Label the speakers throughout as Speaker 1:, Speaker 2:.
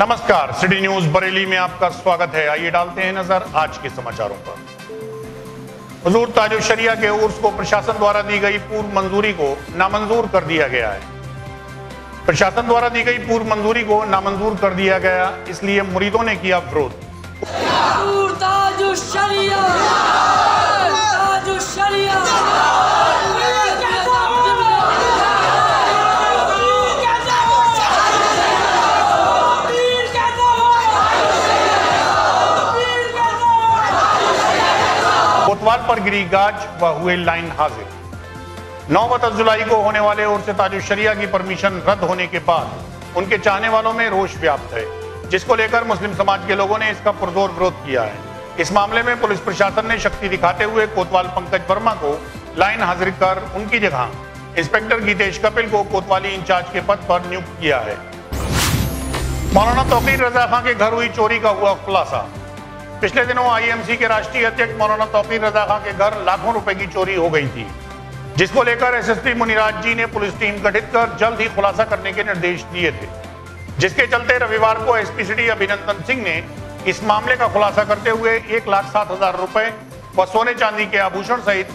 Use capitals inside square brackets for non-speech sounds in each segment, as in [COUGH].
Speaker 1: नमस्कार, city news Bareilly में आपका स्वागत है। आइए डालते हैं नज़र आज के समाचारों पर। हजूर ताजो शरिया के उर्स को प्रशासन द्वारा दी गई पूर्व मंजूरी को नामंजूर कर दिया गया है। प्रशासन द्वारा दी गई पूर्व मंजूरी को नामंजूर कर दिया गया, इसलिए मुरीदों ने किया विरोध। पर गिरी गाज व हुए लाइन हाजिर। नौ व जुलाई को होने वाले उर्स ताजु शरिया की परमिशन रद्द होने के बाद उनके चाहने वालों में रोष व्याप्त है, जिसको लेकर मुस्लिम समाज के लोगों ने इसका पुरजोर विरोध किया है। इस मामले में पुलिस प्रशासन ने शक्ति दिखाते हुए कोतवाल पंकज वर्मा को लाइन हाजिर कर उनकी जगह इंस्पेक्टर गीतेश कपिल को कोतवाली इंचार्ज के पद पर नियुक्त किया है। मौलाना तौकीर रजा खां के घर हुई चोरी का हुआ खुलासा। पिछले दिनों आईएमसी के राष्ट्रीय अध्यक्ष मौलाना तौकीर रजा खां के घर लाखों रुपए की चोरी हो गई थी, जिसको लेकर एसएसपी मुनिराज जी ने पुलिस टीम गठित कर जल्द ही खुलासा करने के निर्देश दिए थे, जिसके चलते रविवार को एसपी सिटी अभिनंदन सिंह ने इस मामले का खुलासा करते हुए एक लाख सात हज़ार रुपए व सोने चांदी के आभूषण सहित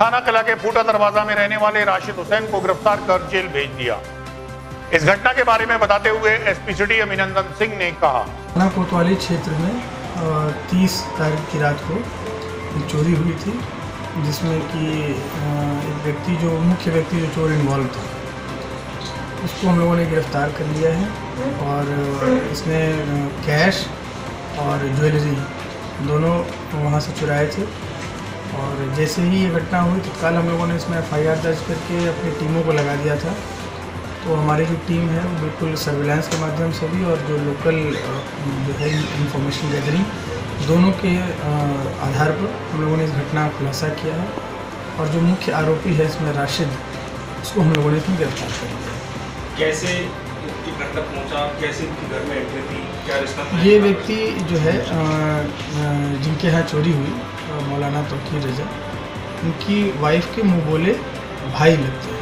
Speaker 1: थाना कला के फूटा दरवाज़ा में रहने वाले राशिद हुसैन को गिरफ़्तार कर जेल भेज दिया। इस घटना के बारे में बताते हुए एसपी सिटी अभिनंदन सिंह ने कहा
Speaker 2: कोतवाली क्षेत्र में तीस तारीख की रात को चोरी हुई थी, जिसमें कि एक व्यक्ति जो, मुख्य व्यक्ति जो चोर इन्वॉल्व था, उसको हम लोगों ने गिरफ़्तार कर लिया है और इसने कैश और ज्वेलरी दोनों वहाँ से चुराए थे। और जैसे ही ये घटना हुई, तत्काल हम लोगों ने इसमें एफ़ दर्ज करके अपनी टीमों को लगा दिया था। तो हमारी जो टीम है वो बिल्कुल सर्विलांस के माध्यम से भी और जो लोकल जो है इंफॉर्मेशन गैदरिंग दोनों के आधार पर हम लोगों ने इस घटना का खुलासा किया है और जो मुख्य आरोपी है इसमें राशिद उसको हम लोगों ने इसमें गिरफ़्तार कर लिया
Speaker 3: कैसे घर तक पहुँचा? कैसे घर में एंट्री थी? क्या रिश्ता
Speaker 2: ये व्यक्ति जो है जिनके यहाँ चोरी हुई मौलाना तोकीर रजा उनकी वाइफ के मुँह बोले भाई लगते हैं।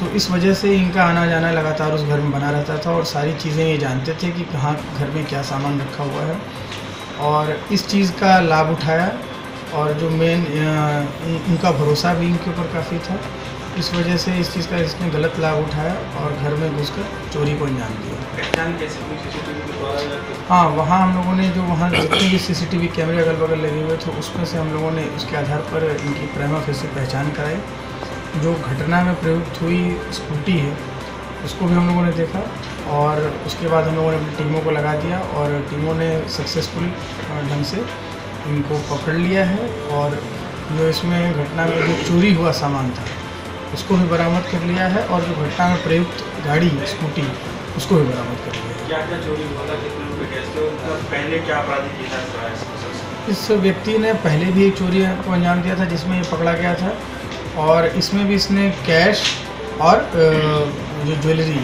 Speaker 2: तो इस वजह से इनका आना जाना लगातार उस घर में बना रहता था और सारी चीज़ें ये जानते थे कि कहाँ घर में क्या सामान रखा हुआ है। और इस चीज़ का लाभ उठाया और जो मेन उनका भरोसा भी इनके ऊपर काफ़ी था। इस वजह से इस चीज़ का इसने गलत लाभ उठाया और घर में घुसकर चोरी को अंजाम दिया। हाँ वहाँ हम लोगों ने जो वहाँ जितने भी सीसीटीवी कैमरे अगल बगल लगे हुए थे उसमें से हम लोगों ने उसके आधार पर इनकी प्रेमा फिर से पहचान कराई। जो घटना में प्रयुक्त हुई स्कूटी है उसको भी हम लोगों ने देखा और उसके बाद हम लोगों ने अपनी टीमों को लगा दिया और टीमों ने सक्सेसफुल ढंग से इनको पकड़ लिया है और जो इसमें घटना में जो चोरी हुआ सामान था उसको भी बरामद कर लिया है और जो घटना में प्रयुक्त गाड़ी स्कूटी उसको भी बरामद कर लिया है।
Speaker 3: क्या क्या चोरी हुआ था? कितने रुपए कैसे पहले क्या अपराधी किया? इस
Speaker 2: व्यक्ति ने पहले भी एक चोरी को अंजाम दिया था जिसमें ये पकड़ा गया था और इसमें भी इसने कैश और जो ज्वेलरी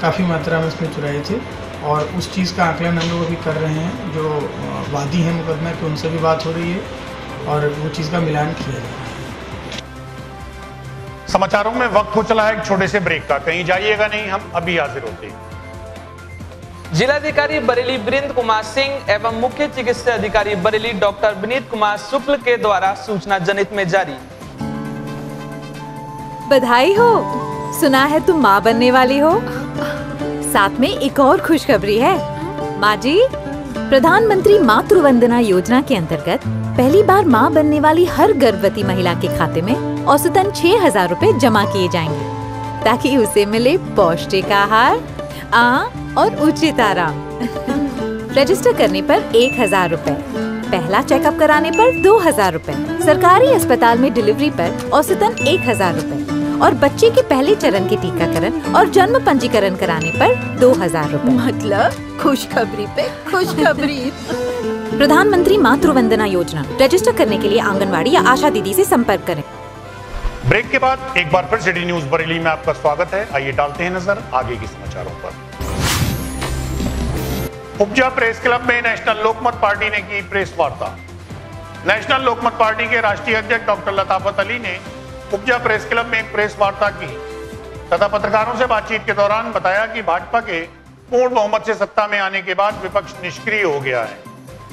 Speaker 2: काफ़ी मात्रा में इसने चुराए थे। और उस चीज़ का आकलन हम लोग अभी कर रहे हैं जो वादी हैं मुकदमा के उनसे भी बात हो रही है और वो चीज़ का मिलान किया जा रहा है।
Speaker 1: समाचारों में वक्त हो चला है एक छोटे से ब्रेक का। कहीं जाइएगा नहीं हम अभी हाजिर होते हैं
Speaker 4: जिलाधिकारी बरेली वृंद कुमार सिंह एवं मुख्य चिकित्सा अधिकारी बरेली डॉक्टर विनीत कुमार शुक्ल के द्वारा सूचना जनित में जारी।
Speaker 5: बधाई हो। सुना है तुम माँ बनने वाली हो। साथ में एक और खुशखबरी है। माँ जी, प्रधानमंत्री मातृ वंदना योजना के अंतर्गत पहली बार माँ बनने वाली हर गर्भवती महिला के खाते में औसतन छह हज़ार रूपए जमा किए जाएँगे, ताकि उसे मिले पौष्टिक आहार, आ, और उचित आराम। रजिस्टर करने पर एक हज़ार रूपए, पहला चेकअप कराने पर दो हज़ार रूपए। सरकारी अस्पताल में डिलीवरी पर औसतन एक हज़ार रूपए। और बच्चे के पहले चरण के टीकाकरण और जन्म पंजीकरण कराने पर दो हज़ार रूपए।
Speaker 6: मतलब खुशखबरी पे खुशखबरी। [LAUGHS]
Speaker 5: प्रधानमंत्री मातृ वंदना योजना। रजिस्टर करने के लिए आंगनवाड़ी या आशा दीदी से संपर्क करें।
Speaker 1: ब्रेक के बाद एक बार फिर सिटी न्यूज़ बरेली में आपका स्वागत है। आइए डालते हैं नज़र आगे के समाचारों पर। उपजा प्रेस क्लब में नेशनल लोकमत पार्टी ने की प्रेस वार्ता नेशनल लोकमत पार्टी के राष्ट्रीय अध्यक्ष डॉक्टर लताफत अली ने उपजा प्रेस क्लब में एक प्रेस वार्ता की। तथा पत्रकारों से बातचीत के दौरान बताया कि भाजपा के पूर्ण बहुमत से सत्ता में आने के बाद विपक्ष निष्क्रिय हो गया है,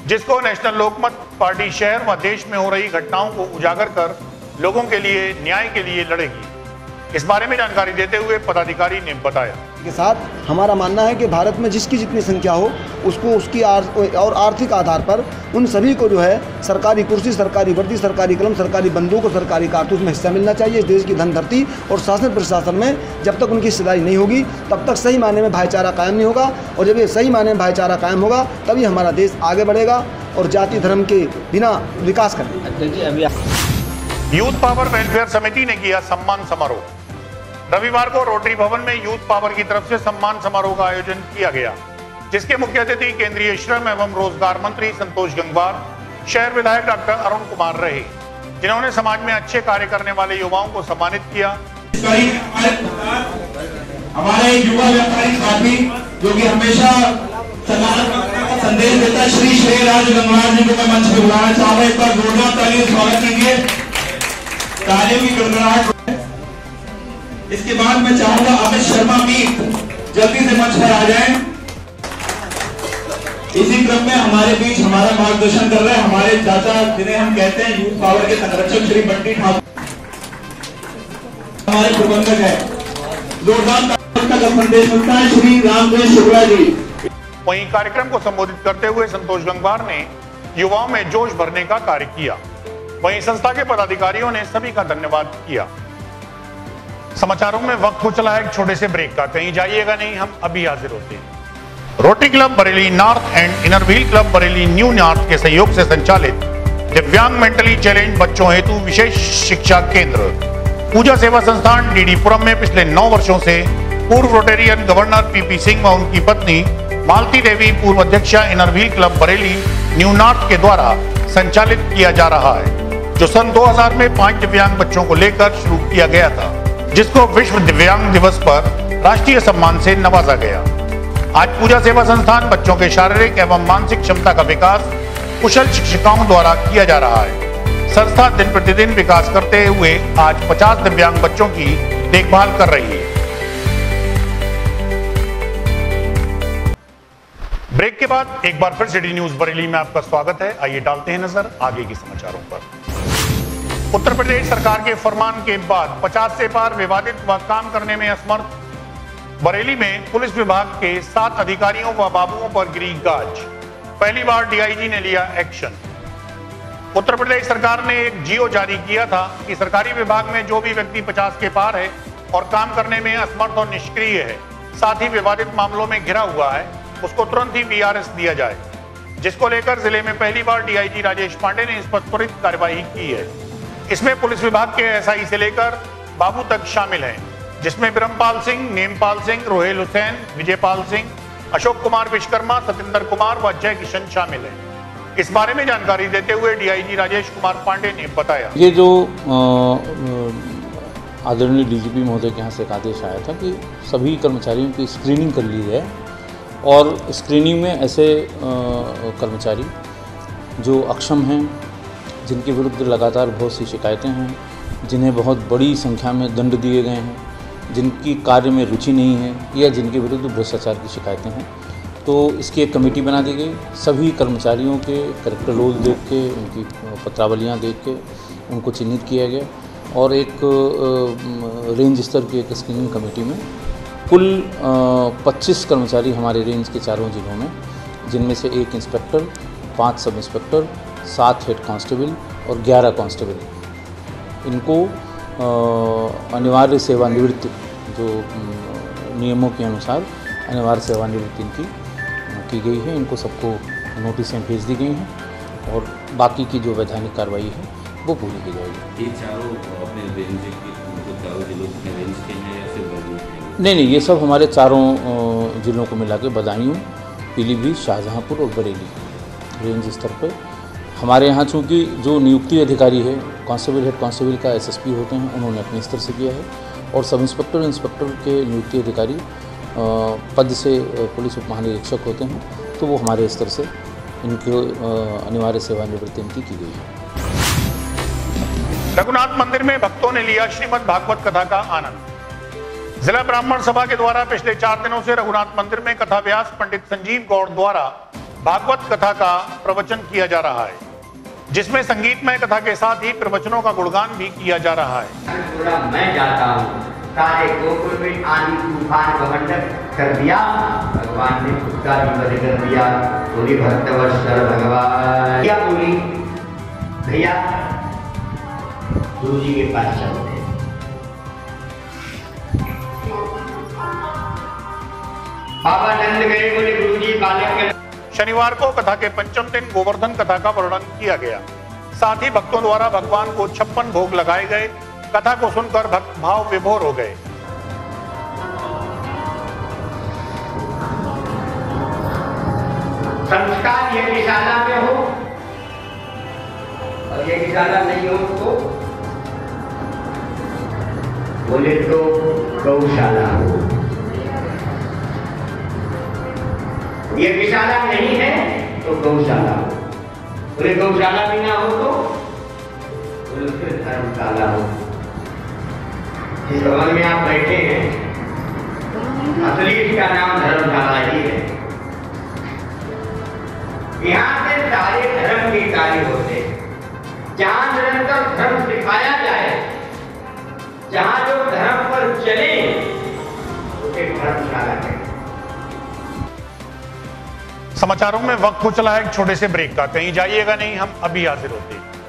Speaker 1: जिसको नेशनल लोकमत पार्टी शहर व देश में हो रही घटनाओं को उजागर कर लोगों के लिए, न्याय के लिए लड़ेगी। इस बारे में जानकारी देते हुए पदाधिकारी ने बताया।
Speaker 7: के साथ हमारा मानना है कि भारत में जिसकी जितनी संख्या हो उसको उसकी आर, और आर्थिक आधार पर उन सभी को जो है सरकारी कुर्सी सरकारी वर्दी सरकारी कलम सरकारी बंदूक और सरकारी कारतूस में हिस्सा मिलना चाहिए। इस देश की धन धरती और शासन प्रशासन में जब तक उनकी हिस्सेदारी नहीं होगी तब तक सही मायने में भाईचारा कायम नहीं होगा और जब ये सही मायने में भाईचारा कायम होगा तभी हमारा देश आगे बढ़ेगा और जाति धर्म के बिना विकास करेगा।
Speaker 1: यूथ पावर वेलफेयर समिति ने किया सम्मान समारोह। रविवार को रोटरी भवन में यूथ पावर की तरफ़ से सम्मान समारोह का आयोजन किया गया, जिसके मुख्य अतिथि केंद्रीय श्रम एवं रोज़गार मंत्री संतोष गंगवार, शहर विधायक डॉक्टर अरुण कुमार रहे, जिन्होंने समाज में अच्छे कार्य करने वाले युवाओं को सम्मानित किया।
Speaker 8: हमारे युवा व्यापारी साथी जो कि हमेशा संदेश देता श्री श्री राज गंगवार जी को मैं मंच पे बुलाना चाह चाहूँगा एक बार जोरदार तालियों स्वागत कीजिए तालियों की गड़गड़ाहट इसके बाद मैं चाहूँगा अमित शर्मा मीत जल्दी से मंच पर आ जाएँ। इसी क्रम में हमारे बीच हमारा मार्गदर्शन कर रहे हैं हमारे चाचा, जिन्हें हम कहते हैं यूथ पावर के संरक्षक श्री बंटी ठाकुर। हमारे प्रबंधक है। का संदेश शुक्ला जी।
Speaker 1: वहीं कार्यक्रम को संबोधित करते हुए संतोष गंगवार ने युवाओं में जोश भरने का कार्य किया। वहीं संस्था के पदाधिकारियों ने सभी का धन्यवाद किया। समाचारों में वक्त हो चला है एक छोटे से ब्रेक का। कहीं जाइएगा नहीं, हम अभी हाजिर होते हैं। Rotary club, Bareilly north and inner wheel club, Bareilly new north के सहयोग से संचालित दिव्यांग मेंटली चैलेंज बच्चों हेतु विशेष शिक्षा केंद्र। पूजा सेवा संस्थान डीडीपुरम में पिछले नौ वर्षों से पूर्व रोटेरियन गवर्नर पीपी सिंह व उनकी पत्नी मालती देवी, पूर्व अध्यक्षा inner wheel club, Bareilly new north के द्वारा संचालित किया जा रहा है, जो सन 2000 में पाँच दिव्यांग बच्चों को लेकर शुरू किया गया था। जिसको विश्व दिव्यांग दिवस पर राष्ट्रीय सम्मान से नवाजा गया। आज पूजा सेवा संस्थान बच्चों के शारीरिक एवं मानसिक क्षमता का विकास कुशल शिक्षिकाओं द्वारा किया जा रहा है। संस्था दिन प्रतिदिन विकास करते हुए आज 50 दिव्यांग बच्चों की देखभाल कर रही है। ब्रेक के बाद एक बार फिर सिटी न्यूज़ बरेली में आपका स्वागत है। आइए डालते हैं नज़र आगे के समाचारों पर। उत्तर प्रदेश सरकार के फरमान के बाद 50 से पार विवादित व काम करने में असमर्थ। बरेली में पुलिस विभाग के सात अधिकारियों व बाबुओं पर गिरी गाज। पहली बार डीआईजी ने लिया एक्शन। उत्तर प्रदेश सरकार ने एक जियो जारी किया था कि सरकारी विभाग में जो भी व्यक्ति 50 के पार है और काम करने में असमर्थ और निष्क्रिय है, साथ ही विवादित मामलों में घिरा हुआ है, उसको तुरंत ही वीआरएस दिया जाए। जिसको लेकर ज़िले में पहली बार डीआईजी राजेश पांडे ने इस पर त्वरित कार्यवाही की है। इसमें पुलिस विभाग के एसआई से लेकर बाबू तक शामिल हैं, जिसमें ब्रह्मपाल सिंह, नेमपाल सिंह, रोहेल हुसैन, विजयपाल सिंह, अशोक कुमार विश्वकर्मा, सत्येंद्र कुमार व जय किशन शामिल हैं। इस बारे में जानकारी देते हुए डीआईजी राजेश कुमार पांडे ने बताया।
Speaker 9: ये जो आदरणीय डीजीपी महोदय के यहाँ से एक आदेश आया था कि सभी कर्मचारियों की स्क्रीनिंग कर ली जाए और स्क्रीनिंग में ऐसे कर्मचारी जो अक्षम हैं जिनके विरुद्ध लगातार बहुत सी शिकायतें हैं, जिन्हें बहुत बड़ी संख्या में दंड दिए गए हैं, जिनकी कार्य में रुचि नहीं है या जिनके विरुद्ध भ्रष्टाचार की शिकायतें हैं। तो इसकी एक कमेटी बना दी गई। सभी कर्मचारियों के करेक्टर रोल देख के, उनकी पत्रावलियाँ देख के उनको चिन्हित किया गया और एक रेंज स्तर की एक स्क्रीनिंग कमेटी में कुल 25 कर्मचारी हमारे रेंज के चारों जिलों में, जिनमें से एक इंस्पेक्टर पाँच सब इंस्पेक्टर सात हेड कांस्टेबल और 11 कांस्टेबल। इनको अनिवार्य सेवानिवृत्ति जो नियमों के अनुसार अनिवार्य सेवानिवृत्ति इनकी की गई है। इनको सबको नोटिसें भेज दी गई हैं और बाकी की जो वैधानिक कार्रवाई है वो पूरी की जाएगी।
Speaker 10: ये चारों अपने रेंज के चारों जिलों के रेंज के हैं या सिर्फ़
Speaker 9: नहीं नहीं ये सब हमारे चारों जिलों को मिला के बदायूं पीलीभीत शाहजहाँपुर और बरेली। रेंज स्तर पर हमारे यहाँ चूँकि जो नियुक्ति अधिकारी है, कांस्टेबल हेड कांस्टेबल का एसएसपी होते हैं, उन्होंने अपने स्तर से किया है। और सब इंस्पेक्टर इंस्पेक्टर के नियुक्ति अधिकारी पद से पुलिस उप महानिरीक्षक होते हैं तो वो हमारे स्तर से इनके अनिवार्य सेवानिवृत्ति इनकी की गई है।
Speaker 1: रघुनाथ मंदिर में भक्तों ने लिया श्रीमद भागवत कथा का आनंद। जिला ब्राह्मण सभा के द्वारा पिछले चार दिनों से रघुनाथ मंदिर में कथा व्यास पंडित संजीव गौड़ द्वारा भागवत कथा का प्रवचन किया जा रहा है। जिसमें संगीतमय कथा के साथ ही प्रवचनों का गुणगान भी किया जा रहा है।
Speaker 11: मैं जाता हूँ। सारे गोकुल में आंधी तूफ़ान कर दिया। भगवान ने भी कर दिया। बोली भगवान। क्या बोली? भैया गुरु जी के पास चलते बाबा नंद गए, बोले गुरु जी बालक
Speaker 1: शनिवार को कथा के पंचम दिन गोवर्धन कथा का वर्णन किया गया। साथ ही भक्तों द्वारा भगवान को छप्पन भोग लगाए गए। कथा को सुनकर भक्त भाव विभोर हो गए।
Speaker 11: संस्कार ये विशाला में हो और ये विशाला नहीं हो तो बोले तो गौशाला हो। ये विशाला नहीं है तो गौशाला। हो बोले, गौशाला भी ना हो तो? बोले, फिर धर्मशाला हो। जिस भवन में आप बैठे हैं। असली इसका नाम धर्मशाला ही है। यहाँ से सारे धर्म के कार्य होते हैं। जहाँ निरंतर धर्म सिखाया जाए, जहाँ जो धर्म पर चले, उसे धर्मशाला।
Speaker 1: समाचारों में वक्त हो चला है, एक छोटे से ब्रेक का। कहीं जाइएगा नहीं, हम अभी हाजिर होते हैं।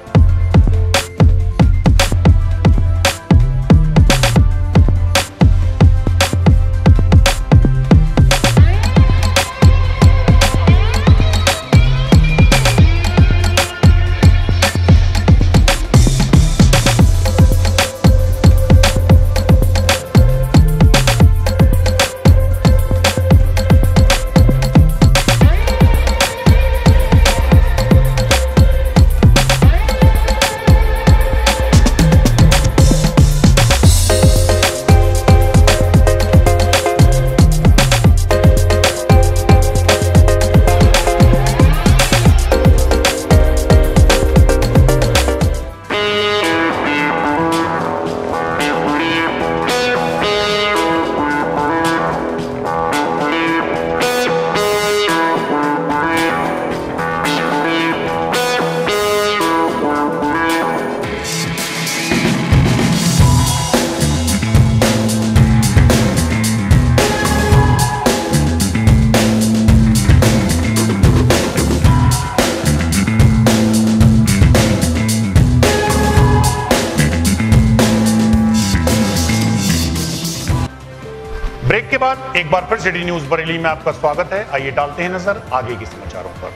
Speaker 1: एक बार फिर सिटी न्यूज़ बरेली में आपका स्वागत है। आइए डालते हैं नज़र आगे के समाचारों पर।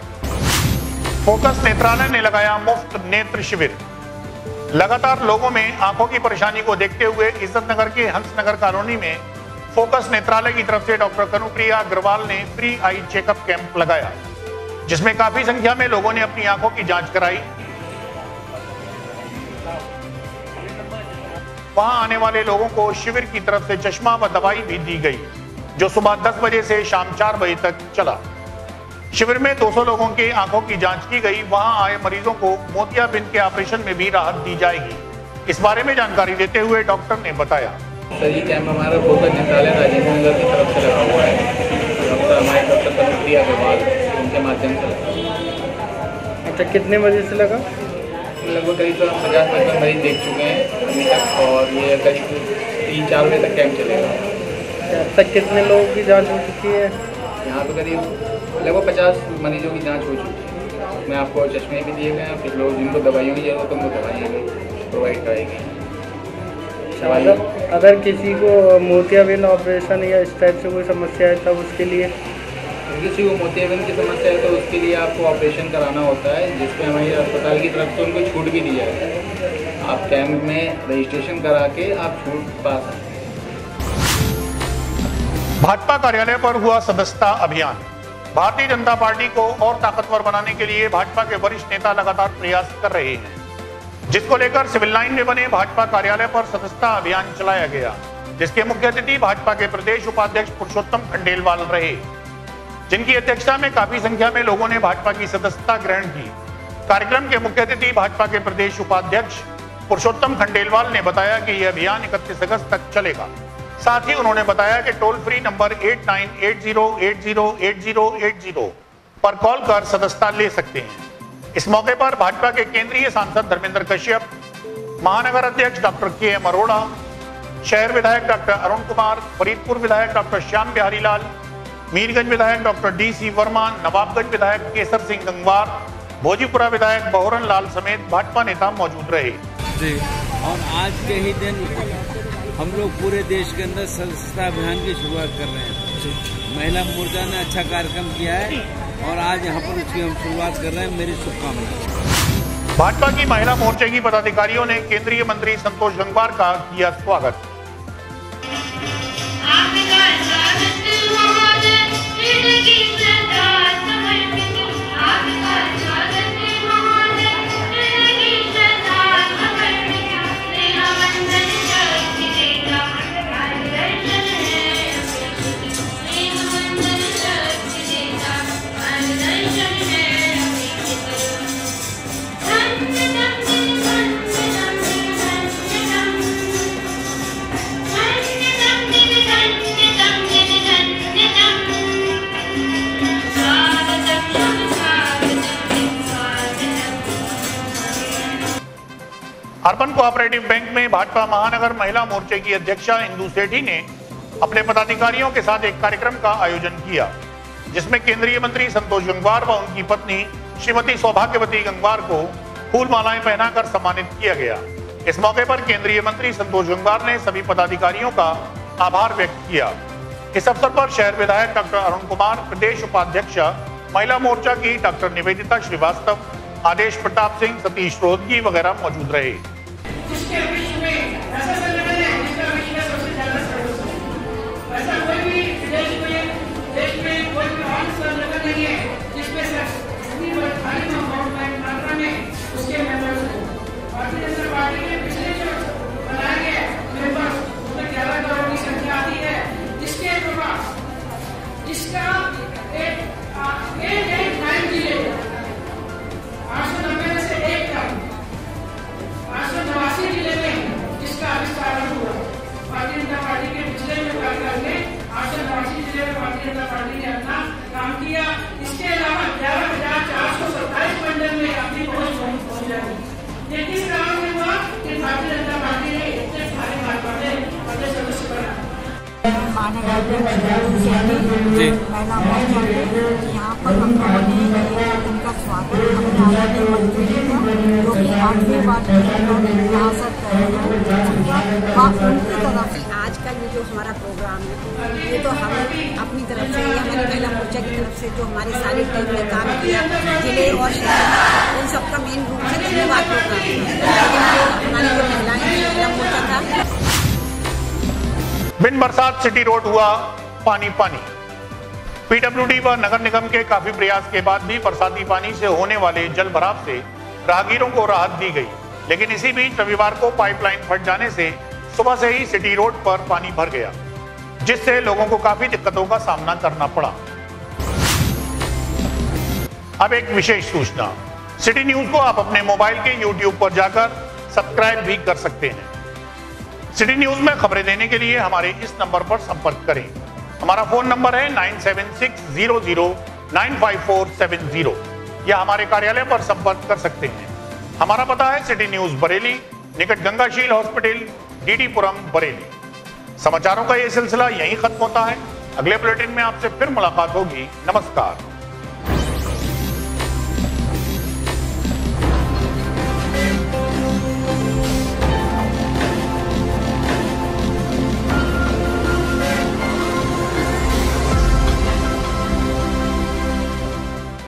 Speaker 1: फोकस नेत्रालय ने लगाया मुफ़्त नेत्र शिविर। लगातार लोगों में आँखों की परेशानी को देखते हुए इज़्ज़त नगर के हंसनगर कॉलोनी में फोकस नेत्रालय की तरफ़ से डॉक्टर कनुप्रिया अग्रवाल ने फ्री आई चेकअप कैंप लगाया, जिसमें काफ़ी संख्या में लोगों ने अपनी आँखों की जाँच कराई। वहाँ आने वाले लोगों को शिविर की तरफ़ से चश्मा व दवाई भी दी गई। जो सुबह 10 बजे से शाम 4 बजे तक चला। शिविर में 200 लोगों की आँखों की जाँच की गई। वहाँ आए मरीजों को मोतियाबिंद के ऑपरेशन में भी राहत दी जाएगी। इस बारे में जानकारी देते हुए डॉक्टर ने बताया।
Speaker 12: सर ये कैंप हमारा फोकस नेत्रालय राजेंद्र नगर की तरफ़ से लगा हुआ है। डॉक्टर हमारे डॉक्टर कनुप्रिया अग्रवाल उनके माध्यम से लगा।
Speaker 13: अच्छा कितने बजे से लगा?
Speaker 12: लगभग करीब तो हम पचास पचपन मरीज़ देख चुके हैं। अभी तक और ये करीब तीन चार बजे तक कैंप चलेगा।
Speaker 13: अब तक कितने लोगों की जाँच हो चुकी है?
Speaker 12: यहाँ पे करीब लगभग पचास मरीजों की जाँच हो चुकी है। उसमें आपको चश्मे भी दिए गए हैं फिर लोग जिनको दवाइयों की ज़रूरत है उनको दवाइयाँ भी प्रोवाइड कराई गई
Speaker 13: अगर अगर किसी को मोतियाबिंद ऑपरेशन या इस टाइप से कोई समस्या है तब उसके लिए?
Speaker 12: किसी को मोतियाबिंद की समस्या है तो उसके लिए आपको ऑपरेशन कराना होता है जिसपे हमारी अस्पताल की तरफ़ से उनको छूट भी दी है। आप कैंप में रजिस्ट्रेशन करा के आप छूट पा सकते हैं।
Speaker 1: भाजपा कार्यालय पर हुआ सदस्यता अभियान। भारतीय जनता पार्टी को और ताकतवर बनाने के लिए भाजपा के वरिष्ठ नेता लगातार प्रयास कर रहे हैं। जिसको लेकर सिविल लाइन में बने भाजपा कार्यालय पर सदस्यता अभियान चलाया गया, जिसके मुख्य अतिथि भाजपा के प्रदेश उपाध्यक्ष पुरुषोत्तम खंडेलवाल रहे। जिनकी अध्यक्षता में काफ़ी संख्या में लोगों ने भाजपा की सदस्यता ग्रहण की। कार्यक्रम के मुख्य अतिथि भाजपा के प्रदेश उपाध्यक्ष पुरुषोत्तम खंडेलवाल ने बताया कि यह अभियान इकतीस अगस्त तक चलेगा। साथ ही उन्होंने बताया कि टोल फ्री नंबर 8980808080 पर कॉल कर सदस्यता ले सकते हैं। इस मौके पर भाजपा के केंद्रीय सांसद धर्मेंद्र कश्यप, महानगर अध्यक्ष डॉक्टर के एम अरोड़ा, शहर विधायक डॉक्टर अरुण कुमार, फरीदपुर विधायक डॉक्टर श्याम बिहारी लाल, मीरगंज विधायक doctor D C Verma, Nawabganj विधायक केसर सिंह गंगवार, भोजीपुरा विधायक बहुरन लाल समेत भाजपा नेता मौजूद रहे।
Speaker 14: जी और आज के ही दिन हम लोग पूरे देश के अंदर सदस्यता अभियान की शुरुआत कर रहे हैं। महिला मोर्चा ने अच्छा कार्यक्रम किया है और आज यहाँ पर उसकी हम शुरुआत कर रहे हैं। मेरी शुभकामनाएँ।
Speaker 1: भाजपा की महिला मोर्चे की पदाधिकारियों ने केंद्रीय मंत्री संतोष गंगवार का किया स्वागत। अर्बन कोऑपरेटिव बैंक में भाजपा महानगर महिला मोर्चे की अध्यक्षा इंदू सेठी ने अपने पदाधिकारियों के साथ एक कार्यक्रम का आयोजन किया, जिसमें केंद्रीय मंत्री संतोष गंगवार व उनकी पत्नी श्रीमती सौभाग्यवती गंगवार को फूल मालाएँ पहनाकर सम्मानित किया गया। इस मौके पर केंद्रीय मंत्री संतोष गंगवार ने सभी पदाधिकारियों का आभार व्यक्त किया। इस अवसर पर शहर विधायक डॉक्टर अरुण कुमार, प्रदेश उपाध्यक्ष महिला मोर्चा की डॉक्टर निवेदिता श्रीवास्तव, आदेश प्रताप सिंह, सतीश रोहतगी वगैरह मौजूद रहे।
Speaker 15: जिसके विश्व बना
Speaker 16: महिला मोर्चा यहाँ पर हम लोगों ने उनका स्वागत जी का आठवीं बार उनकी तरफ़ से
Speaker 17: आज का ये जो हमारा प्रोग्राम है ये तो हम अपनी तरफ़ से या हमारी महिला मोर्चा की तरफ़ से जो हमारी सारी टीम ने काम किया ज़िले और शहर
Speaker 1: बिन बरसात सिटी रोड हुआ पानी पानी। पीडब्ल्यूडी व नगर निगम के काफ़ी प्रयास के बाद भी बरसाती पानी से होने वाले जल भराव से राहगीरों को राहत दी गई। लेकिन इसी बीच रविवार को पाइपलाइन फट जाने से सुबह से ही सिटी रोड पर पानी भर गया, जिससे लोगों को काफ़ी दिक्कतों का सामना करना पड़ा। अब एक विशेष सूचना। सिटी न्यूज़ को आप अपने मोबाइल के यूट्यूब पर जाकर सब्सक्राइब भी कर सकते हैं। सिटी न्यूज़ में खबरें देने के लिए हमारे इस नंबर पर संपर्क करें। हमारा फ़ोन नंबर है nine seven six zero zero nine five four seven zero. या हमारे कार्यालय पर संपर्क कर सकते हैं। हमारा पता है सिटी न्यूज़ बरेली, निकट गंगाशील हॉस्पिटल, डीडीपुरम बरेली। समाचारों का ये सिलसिला यहीं खत्म होता है। अगले बुलेटिन में आपसे फिर मुलाकात होगी। नमस्कार।